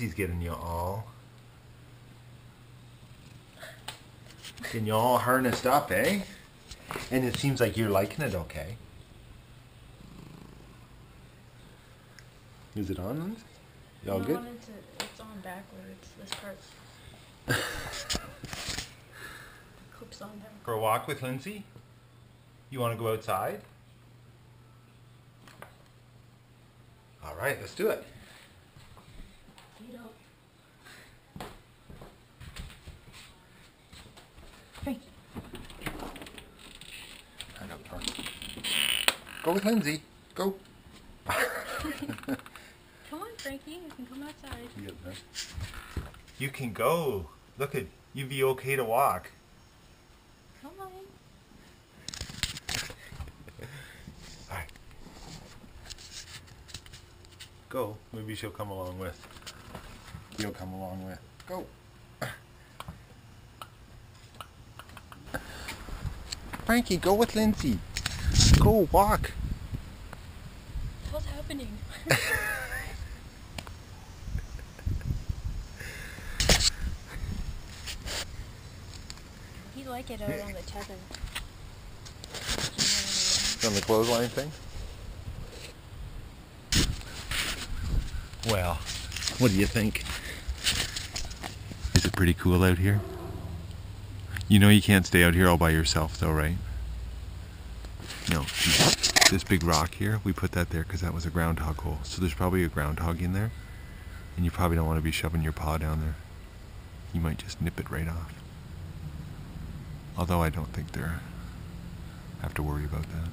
He's getting you all. Getting you all harnessed up, eh? And it seems like you're liking it okay. Is it on? You all No, good? It's, a, it's on backwards. This part's. clips on backwards. For a walk with Lindsay? You want to go outside? All right, let's do it. Feet up. Frankie. I know, Tor. Go with Lindsay. Go. Come on, Frankie. You can come outside. You can go. Look at you'd be okay to walk. Come on. All right. Go. Maybe she'll come along with. You'll come along with. Go. Frankie, go with Lindsay. Go walk. What's happening? he like it out on the tether. On the clothesline thing? Well, what do you think? Is it pretty cool out here? You know you can't stay out here all by yourself though, right? No. This big rock here, we put that there because that was a groundhog hole. So there's probably a groundhog in there. And you probably don't want to be shoving your paw down there. You might just nip it right off. Although I don't think they're have to worry about that.